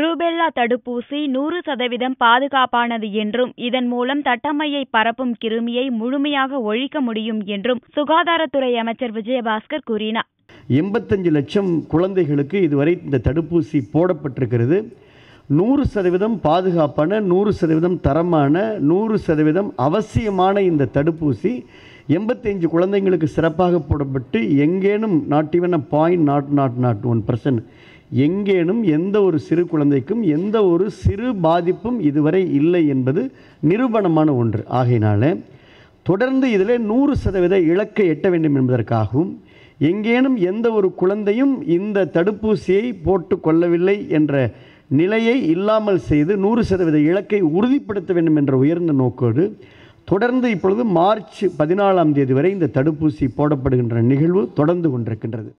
Rubella தடுப்பூசி நூறு சதவீதம் பாதுகாப்பானது என்றும் இதன் மூலம் தட்டம்மையை பரப்பும் கிருமியை முழுமையாக ஒழிக்க முடியும் என்றும் சுகாதாரத்துறை அமைச்சர் விஜயபாஸ்கர் கூறினார். எண்பத்தஞ்சு லட்சம் குழந்தைகளுக்கு இதுவரை இந்த தடுப்பூசி போடப்பட்டிருக்கிறது. நூறு சதவீதம் பாதுகாப்பான நூறு சதவீதம் தரமான நூறு சதவீதம் அவசியமான இந்த தடுப்பூசி எண்பத்தஞ்சு குழந்தைங்களுக்கு சிறப்பாக போடப்பட்டு எங்கேனும் not even a point not not not one percent எங்கேனும் எந்த ஒரு சிறு குழந்தைக்கும் எந்த ஒரு சிறு பாதிப்பும் இதுவரை இல்லை என்பது நிரூபணமான ஒன்று. ஆகையினால தொடர்ந்து இதில் நூறு சதவீத இலக்கை எட்ட வேண்டும் என்பதற்காகவும் எங்கேனும் எந்த ஒரு குழந்தையும் இந்த தடுப்பூசியை போட்டு கொள்ளவில்லை என்ற நிலையை இல்லாமல் செய்து நூறு சதவீத இலக்கை உறுதிப்படுத்த வேண்டும் என்ற உயர்ந்த நோக்கோடு தொடர்ந்து இப்பொழுது மார்ச் பதினாலாம் தேதி வரை இந்த தடுப்பூசி போடப்படுகின்ற நிகழ்வு தொடர்ந்து கொண்டிருக்கின்றது.